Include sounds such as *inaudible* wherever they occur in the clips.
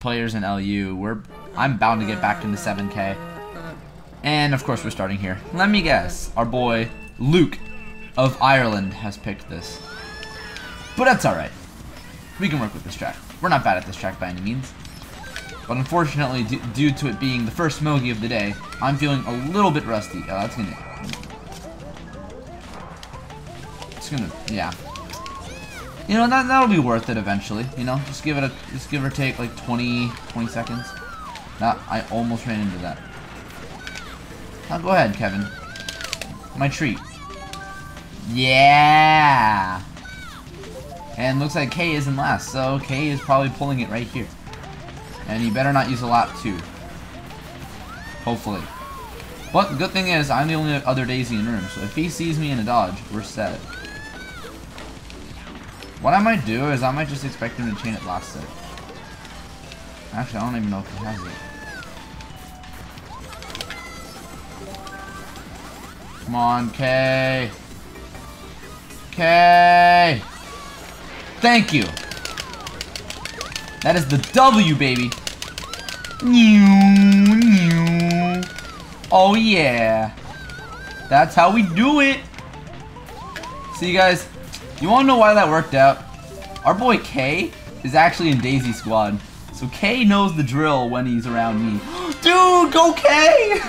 players in LU. We're I'm bound to get back into 7K. And of course we're starting here. Let me guess. Our boy Luke of Ireland has picked this. But that's alright. We can work with this track. We're not bad at this track by any means. But unfortunately, due to it being the first Mogi of the day, I'm feeling a little bit rusty. Oh, that's gonna... It's gonna... Yeah. You know, that, that'll be worth it eventually, you know? Just give it a... Just give or take, like, 20... 20 seconds. That, I almost ran into that. Now, go ahead, Kevin. My treat. Yeah! And looks like K is in last, so K is probably pulling it right here. And he better not use a lap too. Hopefully. But the good thing is, I'm the only other Daisy in room, so if he sees me in a dodge, we're set. What I might do is I might just expect him to chain it last set. Actually, I don't even know if he has it. Come on, K. K. Thank you. That is the W, baby. Oh, yeah. That's how we do it. See, you guys, you want to know why that worked out? Our boy K is actually in Daisy Squad. So K knows the drill when he's around me. *gasps* Dude, go K!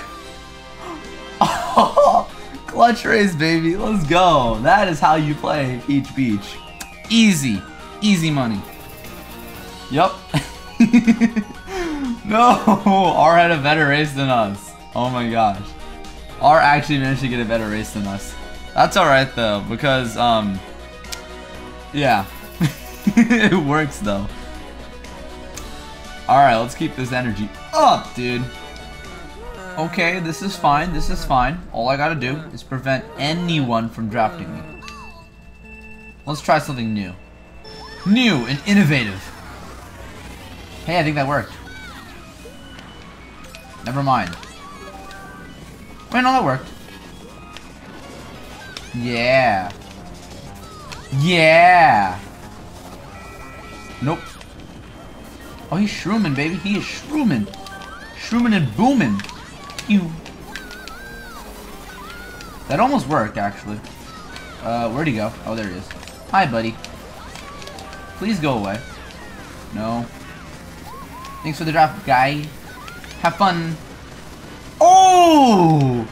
Oh, *laughs* clutch race, baby. Let's go. That is how you play Peach Beach. Easy. Easy money. Yup. *laughs* no! R had a better race than us. Oh my gosh. R actually managed to get a better race than us. That's alright though, because, um... Yeah. *laughs* it works though. Alright, let's keep this energy up, dude. Okay, this is fine, this is fine. All I gotta do is prevent anyone from drafting me. Let's try something new. New and innovative. Hey, I think that worked. Never mind. Wait, no, that worked. Yeah. Yeah. Nope. Oh, he's shrooming, baby. He is shrooming. Shrooming and booming. You. That almost worked, actually. Uh, where'd he go? Oh, there he is. Hi, buddy. Please go away. No. Thanks for the draft, guy. Have fun. Oh!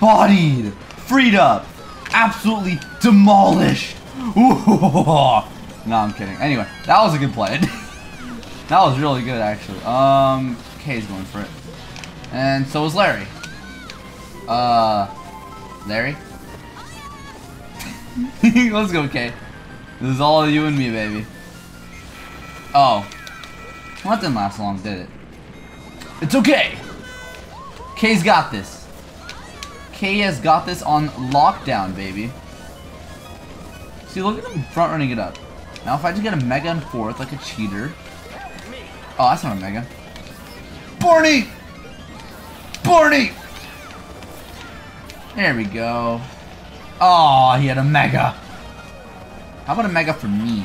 Bodied. Freed up. Absolutely demolished. Ooh. *laughs* No, I'm kidding. Anyway, that was a good play. *laughs* that was really good, actually. Um, Kay's going for it. And so is Larry. Uh, Larry? *laughs* Let's go, Kay. This is all you and me, baby. Oh. Well, that didn't last long, did it? It's okay! Kay's got this. Kay has got this on lockdown, baby. See, look at him front running it up. Now, if I just get a Mega and fourth, like a cheater. Oh, that's not a Mega. Barney! Barney! There we go. Oh, he had a Mega. How about a Mega for me?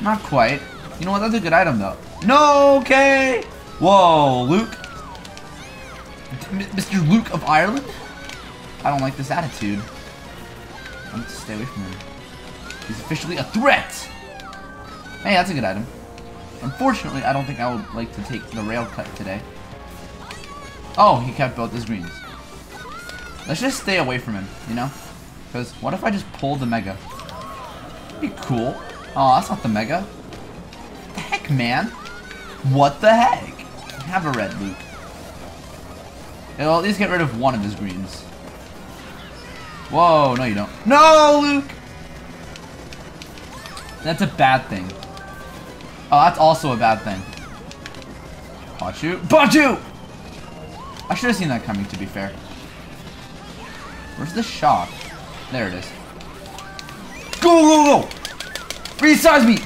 Not quite. You know what? That's a good item, though. No, okay. Whoa, Luke. Mr. Luke of Ireland? I don't like this attitude. I need to stay away from him. He's officially a threat! Hey, that's a good item. Unfortunately, I don't think I would like to take the rail cut today. Oh, he kept both his greens. Let's just stay away from him, you know? Because what if I just pulled the Mega? That'd be cool. Oh, that's not the Mega. What the heck, man? What the heck? Have a red, Luke. It'll at least get rid of one of his greens. Whoa, no you don't. No, Luke! That's a bad thing. Oh, that's also a bad thing. Pachu. Pachu! I should have seen that coming, to be fair. Where's the shop? There it is. Go, go, go! Resize me!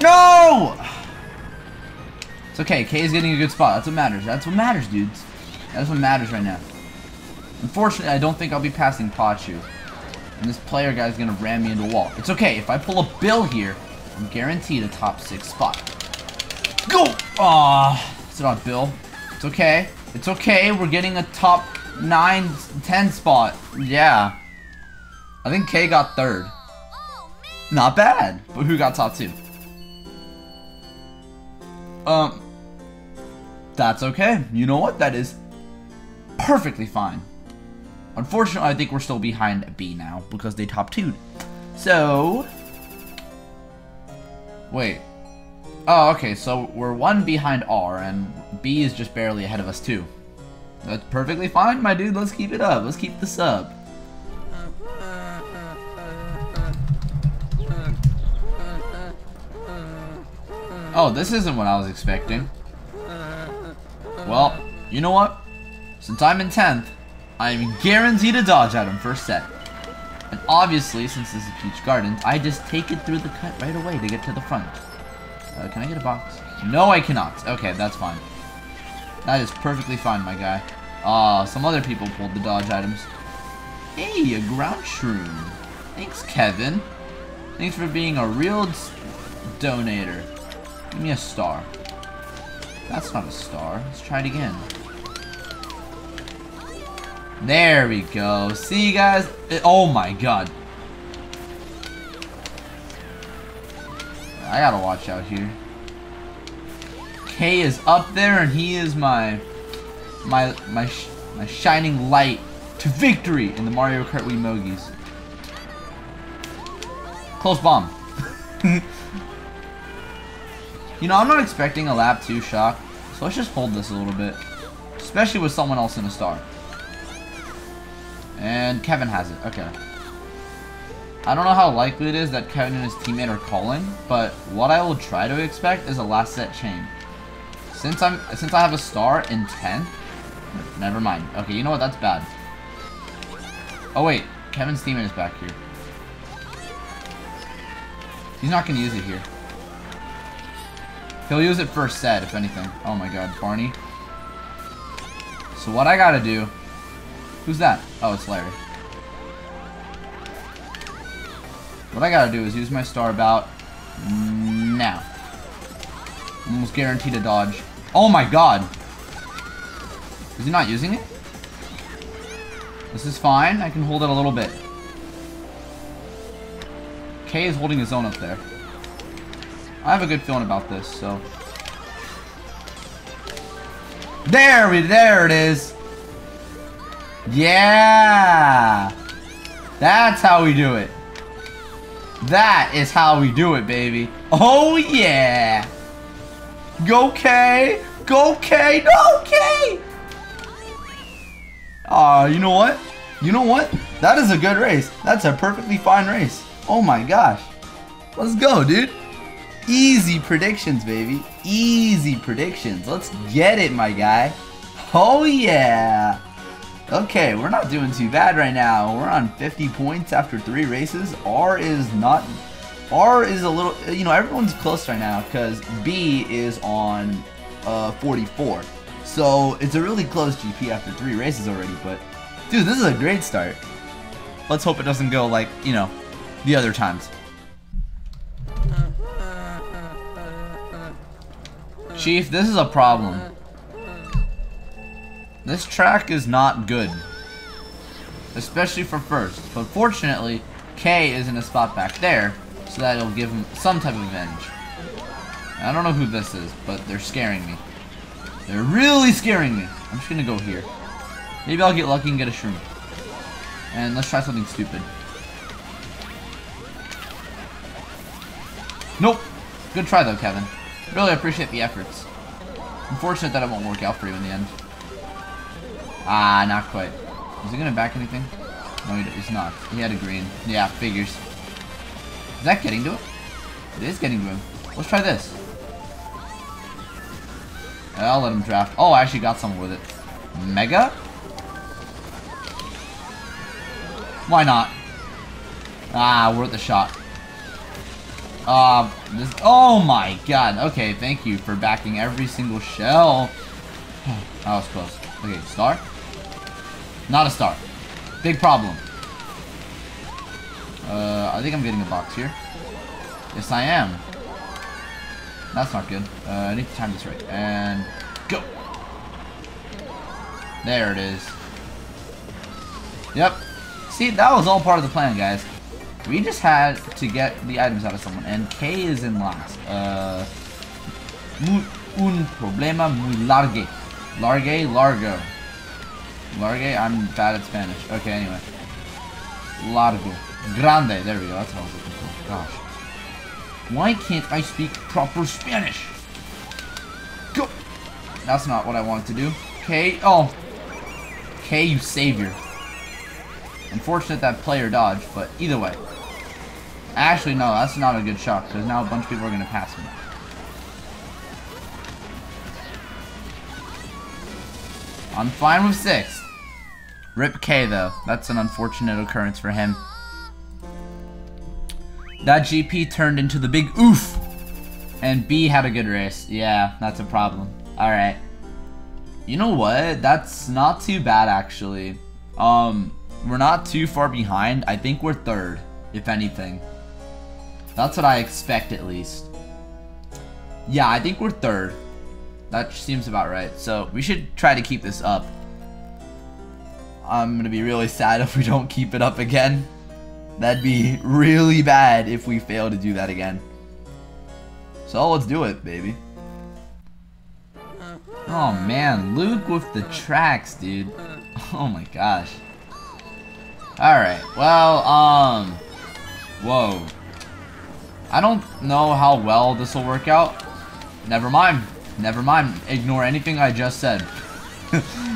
No! It's okay. K is getting a good spot. That's what matters. That's what matters, dudes. That's what matters right now. Unfortunately, I don't think I'll be passing Pachu. And this player guy's gonna ram me into a wall. It's okay. If I pull a bill here, I'm guaranteed a top six spot. Go! Aw, it's not Bill. It's okay. It's okay. We're getting a top nine, ten spot. Yeah. I think K got third. Not bad. But who got top two? Um, that's okay. You know what? That is perfectly fine. Unfortunately, I think we're still behind B now because they top 2 So, wait. Oh, okay, so we're one behind R, and B is just barely ahead of us too. That's perfectly fine, my dude. Let's keep it up. Let's keep this up. Oh, this isn't what I was expecting. Well, you know what? Since I'm in 10th, I'm guaranteed a dodge him first set. And obviously, since this is Peach Gardens, I just take it through the cut right away to get to the front. Uh, can I get a box? No, I cannot. Okay, that's fine. That is perfectly fine, my guy. Ah, uh, some other people pulled the dodge items. Hey, a ground shroom. Thanks, Kevin. Thanks for being a real donator. Give me a star. That's not a star. Let's try it again. There we go. See, you guys? It, oh my god. I gotta watch out here. K is up there, and he is my my my sh my shining light to victory in the Mario Kart Wii Mogies. Close bomb. *laughs* you know, I'm not expecting a lap 2 shock, so let's just hold this a little bit. Especially with someone else in a star. And Kevin has it. Okay. I don't know how likely it is that Kevin and his teammate are calling, but what I will try to expect is a last set chain. Since I'm since I have a star in 10, never mind. Okay, you know what? That's bad. Oh wait, Kevin's teammate is back here. He's not gonna use it here. He'll use it first set, if anything. Oh my god, Barney. So what I gotta do... Who's that? Oh, it's Larry. What I gotta do is use my star about now. Almost guaranteed a dodge. Oh my god! Is he not using it? This is fine. I can hold it a little bit. K is holding his own up there. I have a good feeling about this, so... There we, there it is! Yeah! That's how we do it. That is how we do it, baby. Oh, yeah. Go K. Go K. No K. Aw, uh, you know what? You know what? That is a good race. That's a perfectly fine race. Oh my gosh. Let's go, dude. Easy predictions, baby. Easy predictions. Let's get it, my guy. Oh, yeah. Okay, we're not doing too bad right now. We're on 50 points after three races. R is not... R is a little... You know, everyone's close right now because B is on uh, 44. So, it's a really close GP after three races already, but... Dude, this is a great start. Let's hope it doesn't go like, you know, the other times. Chief, this is a problem. This track is not good. Especially for first. But fortunately, K is in a spot back there, so that it'll give him some type of advantage. I don't know who this is, but they're scaring me. They're really scaring me. I'm just gonna go here. Maybe I'll get lucky and get a shroom. And let's try something stupid. Nope. Good try though, Kevin. Really appreciate the efforts. Unfortunate that it won't work out for you in the end. Ah, not quite. Is he gonna back anything? No, he's not. He had a green. Yeah, figures. Is that getting to him? It is getting to him. Let's try this. I'll let him draft. Oh, I actually got someone with it. Mega? Why not? Ah, worth the shot. Uh, this, oh my god. Okay, thank you for backing every single shell. *sighs* that was close. Okay, star? Not a star. Big problem. Uh, I think I'm getting a box here. Yes, I am. That's not good. Uh, I need to time this right. And go. There it is. Yep. See, that was all part of the plan, guys. We just had to get the items out of someone. And K is in last. Uh, un problema muy large. Large, largo. Large, I'm bad at Spanish. Okay, anyway. Largo. Grande. There we go. That's what I was looking for. Gosh. Why can't I speak proper Spanish? Go! That's not what I wanted to do. K. Oh. K, you savior. Unfortunate that player dodged, but either way. Actually, no, that's not a good shot, because now a bunch of people are going to pass me. I'm fine with six. Rip K, though. That's an unfortunate occurrence for him. That GP turned into the big oof. And B had a good race. Yeah, that's a problem. Alright. You know what? That's not too bad, actually. Um, we're not too far behind. I think we're third, if anything. That's what I expect, at least. Yeah, I think we're third. That seems about right. So, we should try to keep this up. I'm gonna be really sad *laughs* if we don't keep it up again. That'd be really bad if we fail to do that again. So let's do it, baby. Oh man, Luke with the tracks, dude. *laughs* Oh my gosh. Alright, well, um... Whoa. I don't know how well this will work out. Never mind. Never mind. Ignore anything I just said. *laughs*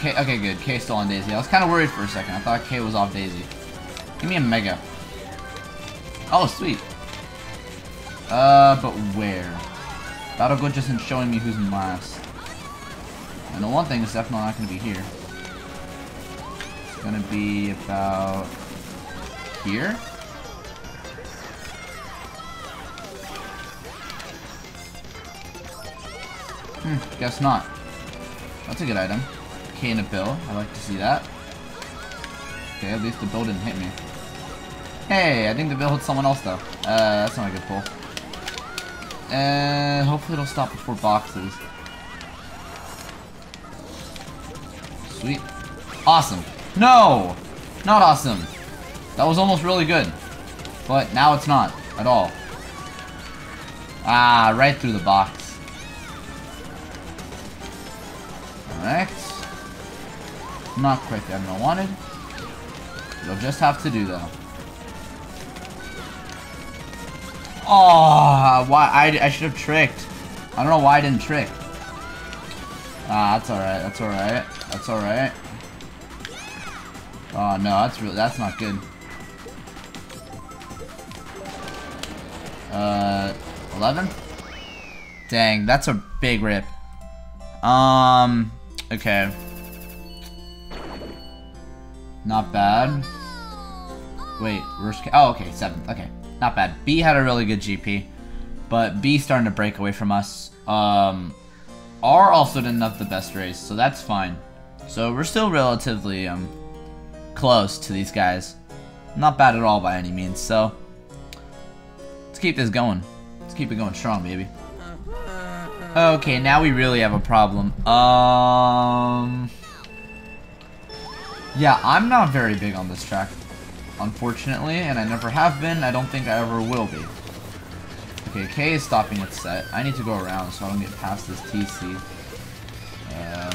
K okay, good. K still on Daisy. I was kind of worried for a second. I thought K was off Daisy. Give me a Mega. Oh, sweet. Uh, but where? Battle Glitch isn't showing me who's in last. And the one thing is definitely not going to be here. It's going to be about here? Hmm, guess not. That's a good item. K and a bill. I like to see that. Okay, at least the bill didn't hit me. Hey, I think the bill hit someone else though. Uh, that's not a good pull. And uh, hopefully it'll stop before boxes. Sweet. Awesome. No! Not awesome. That was almost really good. But now it's not. At all. Ah, right through the box. Not quite the I wanted. You'll just have to do though. Oh, why? I, I should have tricked. I don't know why I didn't trick. Ah, that's alright. That's alright. That's alright. Oh no, that's really that's not good. Uh, 11? Dang, that's a big rip. Um, okay. Not bad. Wait, worst Oh, okay, 7th. Okay. Not bad. B had a really good GP, but B starting to break away from us. Um, R also didn't have the best race, so that's fine. So we're still relatively um close to these guys. Not bad at all by any means, so let's keep this going. Let's keep it going strong, baby. Okay, now we really have a problem. Um... Yeah, I'm not very big on this track unfortunately, and I never have been. I don't think I ever will be. Okay, K is stopping its set. I need to go around so I don't get past this TC. Uh,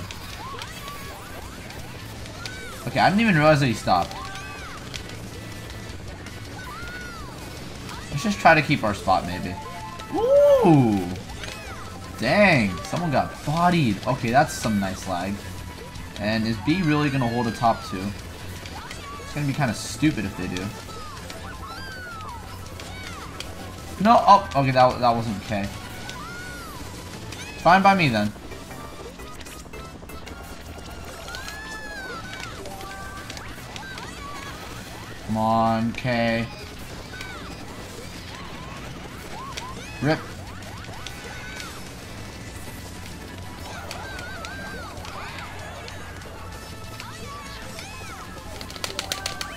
okay, I didn't even realize that he stopped. Let's just try to keep our spot, maybe. Ooh! Dang, someone got bodied. Okay, that's some nice lag. And is B really going to hold a top two? It's gonna be kind of stupid if they do. No, oh, okay, that, that wasn't K. Fine by me then. Come on, K. Rip.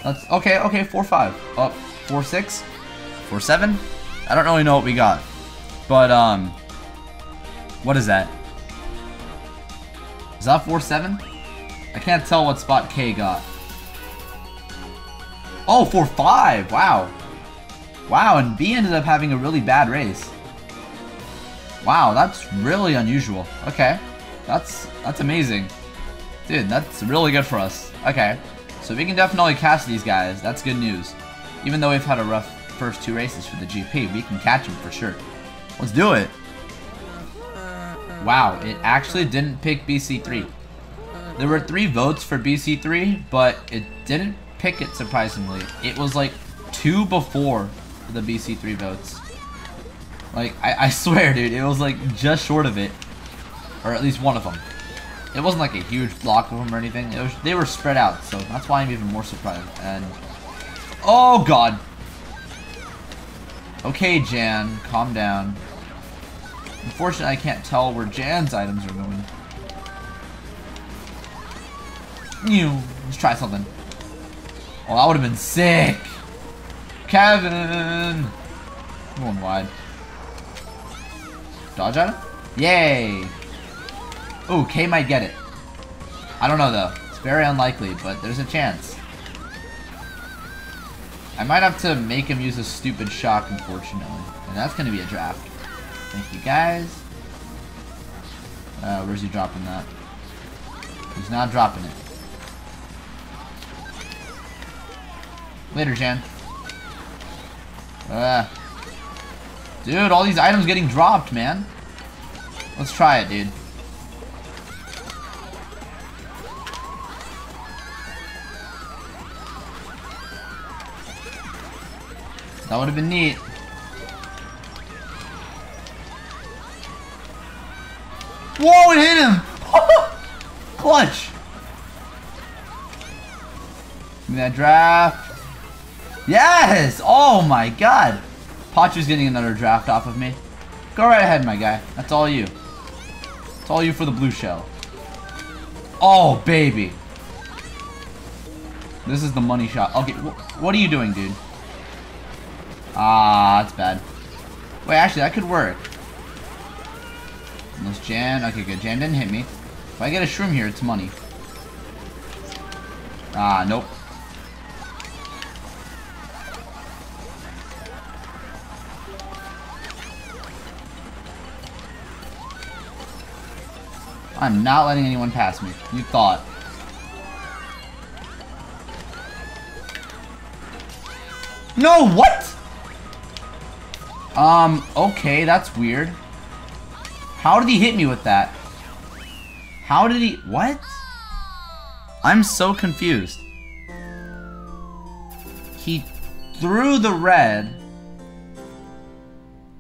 That's okay, okay, four five. Up, four six, four seven. I don't really know what we got, but um, what is that? Is that four seven? I can't tell what spot K got. Oh, four five. Wow. Wow, and B ended up having a really bad race. Wow, that's really unusual. Okay. That's that's amazing. Dude, that's really good for us. Okay. So we can definitely catch these guys. That's good news. Even though we've had a rough first two races for the GP, we can catch them for sure. Let's do it. Wow, it actually didn't pick BC3. There were three votes for BC3, but it didn't pick it surprisingly. It was like two before the BC3 votes. Like, I, I *laughs* swear, dude, it was like just short of it. Or at least one of them. It wasn't like a huge block of them or anything. Was, they were spread out, so that's why I'm even more surprised. And oh god. Okay, Jan, calm down. Unfortunately, I can't tell where Jan's items are going. You, let's try something. Oh, that would have been sick. Kevin, going wide. Dodge item? Yay! Oh, K might get it. I don't know though. It's very unlikely, but there's a chance. I might have to make him use a stupid shock, unfortunately. And that's to be a draft. Thank you, guys. Uh, where's he dropping that? He's not dropping it. Later, Jan. Uh, dude, all these items getting dropped, man. Let's try it, dude. That would have been neat. Whoa, it hit him! *laughs* Clutch! Give me that draft. Yes! Oh my god! Pachu's getting another draft off of me. Go right ahead, my guy. That's all you. It's all you for the blue shell. Oh, baby. This is the money shot. Okay, wh what are you doing, dude? Ah, that's bad. Wait, actually, that could work. Unless Jan... Okay, good. Jan didn't hit me. If I get a shroom here, it's money. Ah, nope. I'm not letting anyone pass me. You thought. No, what? Um, okay, that's weird. How did he hit me with that? How did he... What? I'm so confused. He threw the red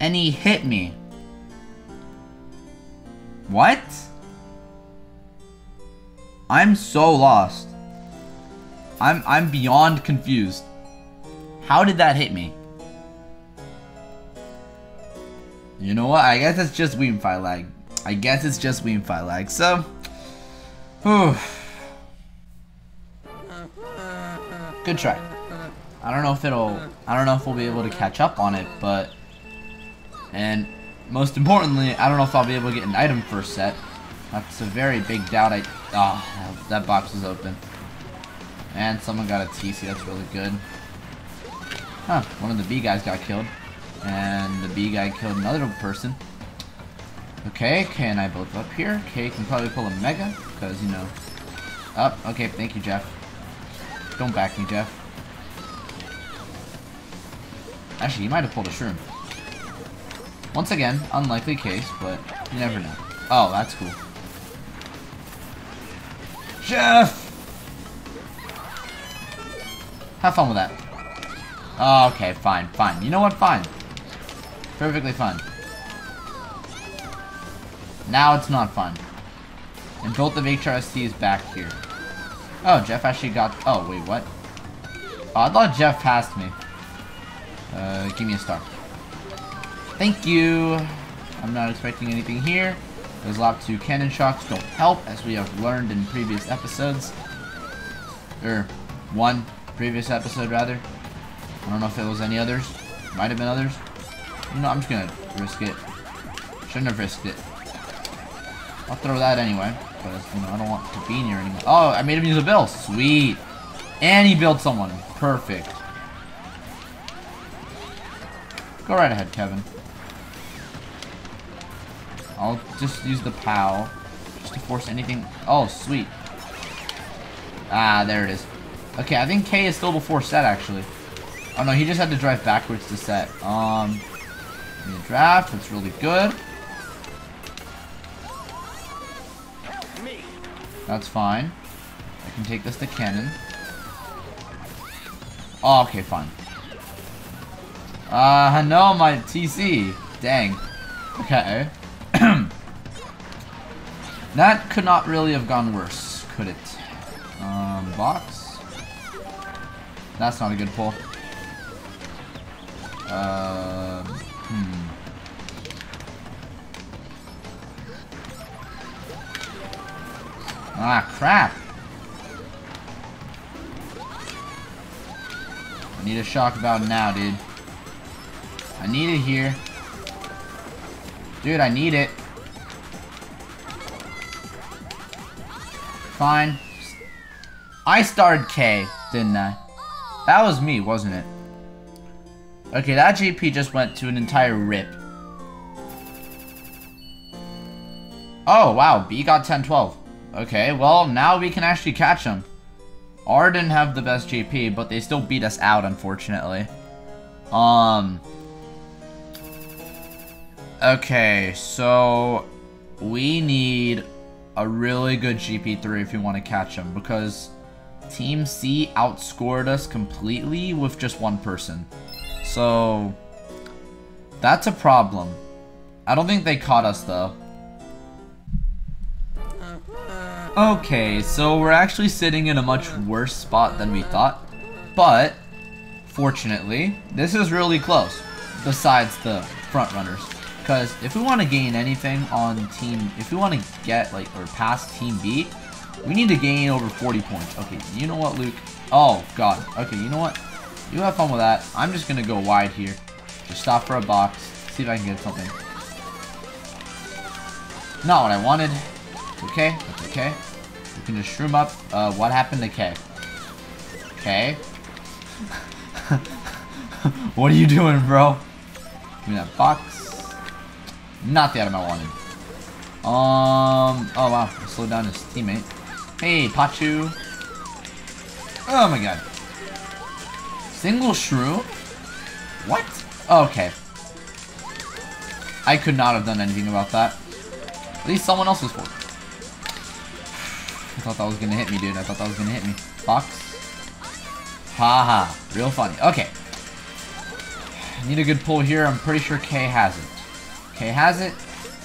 and he hit me. What? I'm so lost. I'm I'm beyond confused. How did that hit me? You know what? I guess it's just Wiimmfi lag. I guess it's just Wiimmfi lag. So, whew. Good try. I don't know if it'll, I don't know if we'll be able to catch up on it, but, and most importantly, I don't know if I'll be able to get an item first set. That's a very big doubt. I, oh, that box is open. And someone got a TC, that's really good. Huh, one of the B guys got killed. And the B guy killed another person. Okay, K and I both up here. K can probably pull a Mega, because, you know... Up. Oh, okay, thank you, Jeff. Don't back me, Jeff. Actually, he might have pulled a Shroom. Once again, unlikely case, but you never know. Oh, that's cool. Jeff! Have fun with that. Okay, fine, fine. You know what? Fine. Perfectly fine. Now it's not fun. And Bolt of HRST is back here. Oh, Jeff actually got... Oh, wait, what? Oh, I thought Jeff passed me. Uh, give me a star. Thank you. I'm not expecting anything here. Those lap 2 cannon shocks don't help, as we have learned in previous episodes. Or, one previous episode, rather. I don't know if it was any others. Might have been others. You know, I'm just gonna risk it. Shouldn't have risked it. I'll throw that anyway, because, you know, I don't want to be near anymore. Oh, I made him use a bill. Sweet. And he built someone. Perfect. Go right ahead, Kevin. I'll just use the POW. Just to force anything. Oh, sweet. Ah, there it is. Okay, I think K is still before set, actually. Oh, no, he just had to drive backwards to set. Um, draft. That's really good. That's fine. I can take this to cannon. Oh, okay, fine. Uh, no, my TC. Dang. Okay. *clears throat* that could not really have gone worse, could it? Um, box? That's not a good pull. Uh, hmm. Ah, crap. I need a shock about now, dude. I need it here. Dude, I need it. Fine. I started K, didn't I? That was me, wasn't it? Okay, that GP just went to an entire rip. Oh, wow. B got 10-12. Okay, well, now we can actually catch them. R didn't have the best GP, but they still beat us out, unfortunately. Um... Okay, so we need a really good GP3 if you want to catch them because Team C outscored us completely with just one person. So that's a problem. I don't think they caught us though. Okay, so we're actually sitting in a much worse spot than we thought. But, fortunately, this is really close, besides the front runners. Because if we want to gain anything on team, if we want to get, like, or pass team B, we need to gain over 40 points. Okay, you know what, Luke? Oh, God. Okay, you know what? You have fun with that. I'm just going to go wide here. Just stop for a box. See if I can get something. Not what I wanted. It's okay. Okay. We can just shroom up. Uh, what happened to K? Okay. *laughs* what are you doing, bro? Give me that box. Not the item I wanted. Um, oh wow, I slowed down his teammate. Hey, Pachu. Oh my god. Single shroom? What? okay. I could not have done anything about that. At least someone else was for I thought that was gonna hit me, dude. I thought that was gonna hit me. Box. Haha. -ha. Real funny. Okay. Need a good pull here. I'm pretty sure K has it. Okay, has it.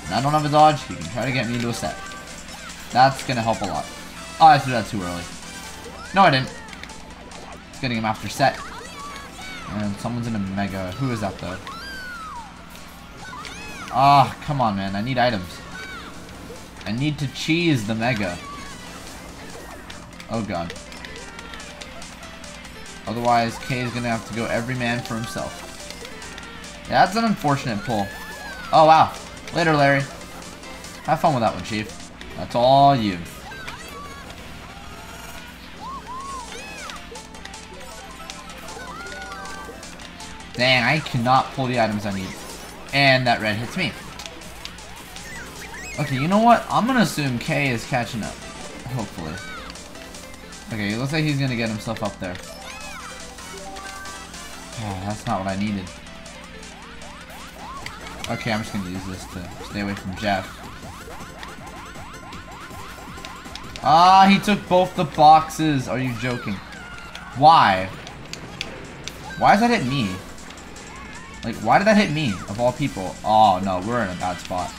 And I don't have a dodge. He can try to get me into a set. That's to help a lot. Oh, I threw that too early. No, I didn't. It's Getting him after set. And someone's in a mega. Who is that, though? Ah, oh, come on, man. I need items. I need to cheese the mega. Oh, God. Otherwise, K is going to have to go every man for himself. Yeah, that's an unfortunate pull. Oh, wow. Later, Larry. Have fun with that one, Chief. That's all you. Dang, I cannot pull the items I need. And that red hits me. Okay, you know what? I'm gonna assume K is catching up. Hopefully. Okay, looks like he's gonna get himself up there. Oh, *sighs* that's not what I needed. Okay, I'm just gonna use this to stay away from Jeff. Ah, he took both the boxes. Are you joking? Why? Why is that at me? Like, why did that hit me, of all people? Oh, no, we're in a bad spot.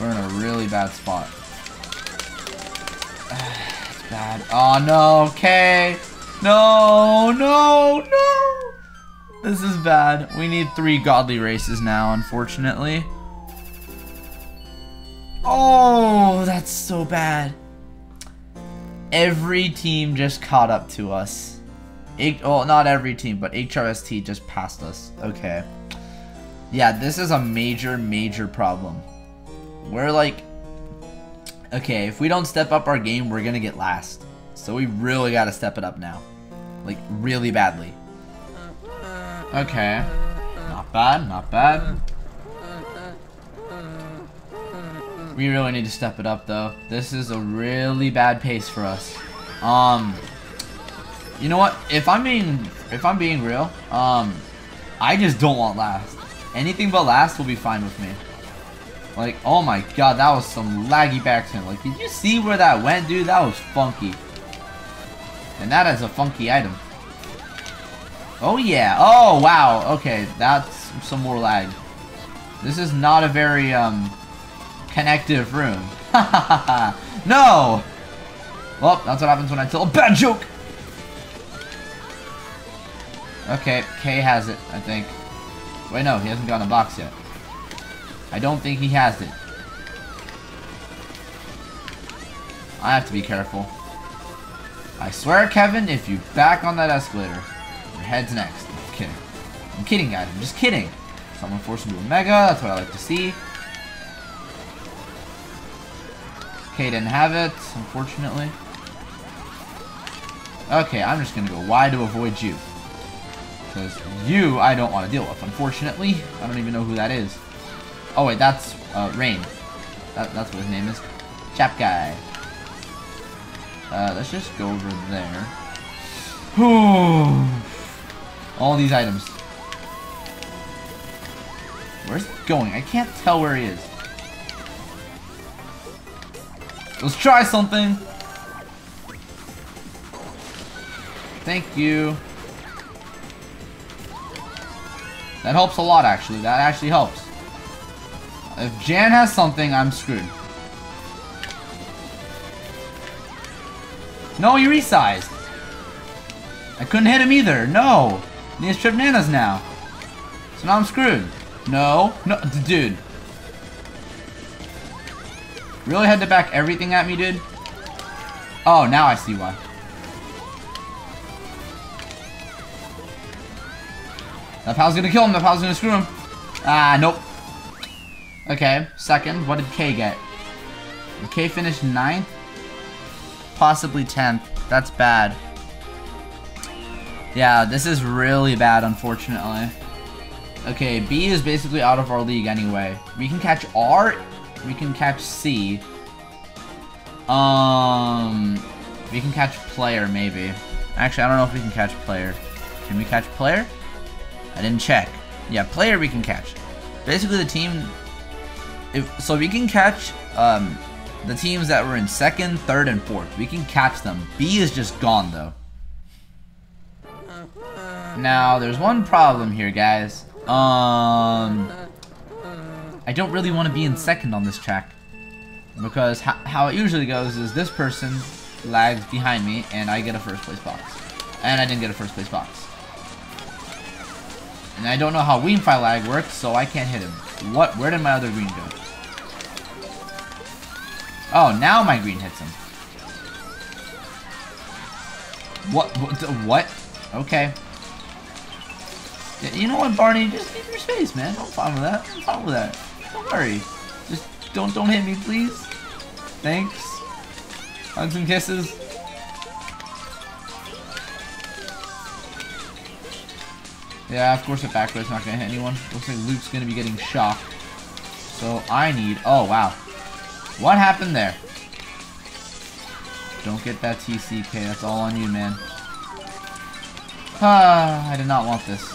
We're in a really bad spot. *sighs* it's bad. Oh, no, okay. No, no, no. This is bad. We need three godly races now, unfortunately. Oh, that's so bad. Every team just caught up to us. Well, not every team, but HRST just passed us. Okay. Yeah, this is a major, major problem. We're like... Okay, if we don't step up our game, we're gonna get last. So we really gotta step it up now. Like, really badly. Okay. Not bad, not bad. We really need to step it up, though. This is a really bad pace for us. Um... You know what? If I'm being if I'm being real, um, I just don't want last. Anything but last will be fine with me. Like, oh my god, that was some laggy back to. Like, did you see where that went, dude? That was funky. And that is a funky item. Oh yeah. Oh wow. Okay, that's some more lag. This is not a very um connective room. *laughs* no. Well, that's what happens when I tell a bad joke. Okay, K has it, I think. Wait, no, he hasn't gotten a box yet. I don't think he has it. I have to be careful. I swear, Kevin, if you back on that escalator, your head's next. I'm kidding. I'm kidding, guys. I'm just kidding. Someone forced me to a Mega. That's what I like to see. K didn't have it, unfortunately. Okay, I'm just going to go wide to avoid you. Because you, I don't want to deal with, unfortunately. I don't even know who that is. Oh, wait, that's uh, Rain. That, that's what his name is. Chap guy. Uh, let's just go over there. *sighs* All these items. Where's he going? I can't tell where he is. Let's try something. Thank you. That helps a lot, actually. That actually helps. If Jan has something, I'm screwed. No, he resized. I couldn't hit him either. No. Has trip nanas now. So now I'm screwed. No. No, dude. Really had to back everything at me, dude? Oh, now I see why. That pal's gonna kill him. That pal's gonna screw him. Ah, nope. Okay, second. What did K get? Did K finish ninth? Possibly 10th. That's bad. Yeah, this is really bad, unfortunately. Okay, B is basically out of our league anyway. We can catch R. We can catch C. Um, we can catch player, maybe. Actually, I don't know if we can catch player. Can we catch player? I didn't check. Yeah, player we can catch. Basically, the team... If So we can catch um, the teams that were in second, third, and fourth. We can catch them. B is just gone, though. Now, there's one problem here, guys. Um, I don't really want to be in second on this track. Because how it usually goes is this person lags behind me, and I get a first place box. And I didn't get a first place box. And I don't know how Weemfire lag works, so I can't hit him. What? Where did my other green go? Oh, now my green hits him. What? What? what? Okay. You know what, Barney? Just keep your space, man. I'm fine with that. I'm fine with that. Don't worry. Just don't don't hit me, please. Thanks. Hugs and kisses. Yeah, of course a back is not to hit anyone. Looks like Luke's going to be getting shocked. So I need... Oh, wow. What happened there? Don't get that TCK. That's all on you, man. Ah, *sighs* I did not want this.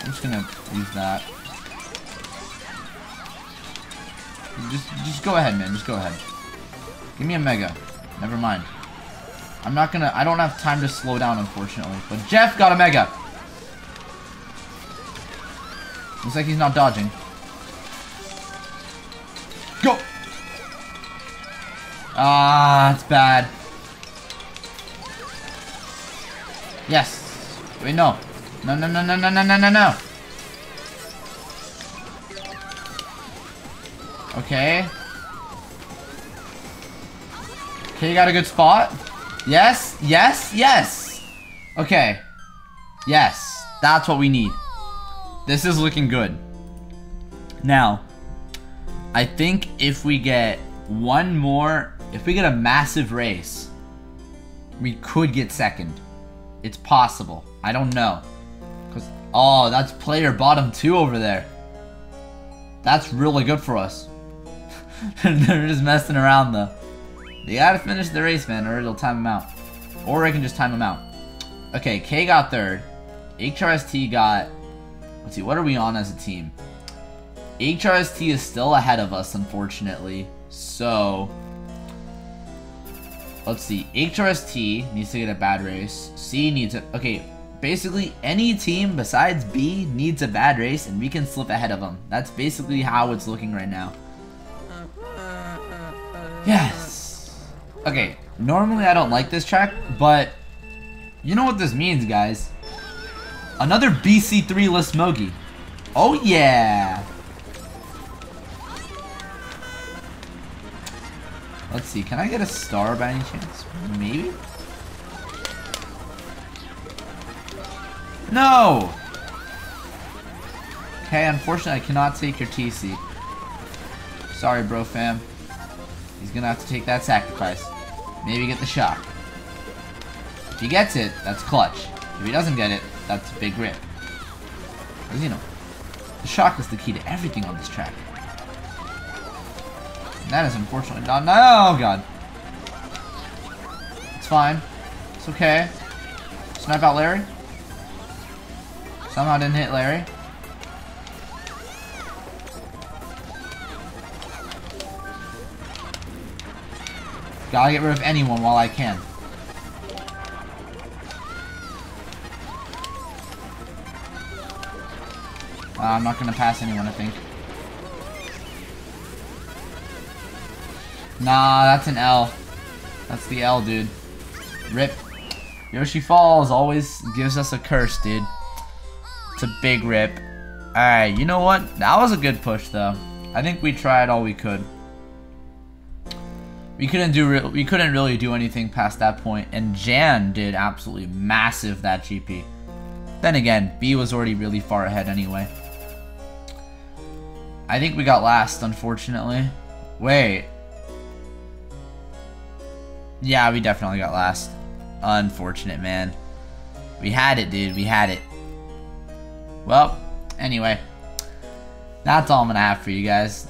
I'm just to use that. Just, just go ahead, man. Just go ahead. Give me a Mega. Never mind. I'm not gonna... I don't have time to slow down, unfortunately. But Jeff got a Mega. Looks like he's not dodging. Go! Ah, it's bad. Yes. Wait, no. No, no, no, no, no, no, no, no, no. Okay. Okay, you got a good spot. Yes, yes, yes. Okay. Yes, that's what we need. This is looking good. Now, I think if we get one more, if we get a massive race, we could get second. It's possible. I don't know. Cause oh, that's player bottom two over there. That's really good for us. *laughs* They're just messing around though. They gotta finish the race, man, or it'll time them out. Or I can just time them out. Okay, K got third. HRST got... Let's see, what are we on as a team? HRST is still ahead of us, unfortunately. So... Let's see. HRST needs to get a bad race. C needs a... Okay, basically any team besides B needs a bad race and we can slip ahead of them. That's basically how it's looking right now. Yes. Okay, normally I don't like this track, but you know what this means, guys. Another BC3 list Mogi. Oh yeah! Let's see, can I get a star by any chance? Maybe? No! Okay, unfortunately I cannot take your TC. Sorry, bro fam. He's gonna have to take that sacrifice. Maybe get the shock. If he gets it, that's clutch. If he doesn't get it, that's a big rip. Because, you know, the shock is the key to everything on this track. And that is unfortunately not- No, oh god. It's fine. It's okay. Snipe out Larry. Somehow didn't hit Larry. Gotta get rid of anyone while I can. Uh, I'm not gonna pass anyone, I think. Nah, that's an L. That's the L, dude. Rip. Yoshi Falls always gives us a curse, dude. It's a big rip. Alright, you know what? That was a good push, though. I think we tried all we could. We couldn't do we couldn't really do anything past that point, and Jan did absolutely massive that GP. Then again, B was already really far ahead anyway. I think we got last, unfortunately. Wait. Yeah, we definitely got last. Unfortunate, man. We had it, dude. We had it. Well, anyway. That's all I'm going to have for you guys.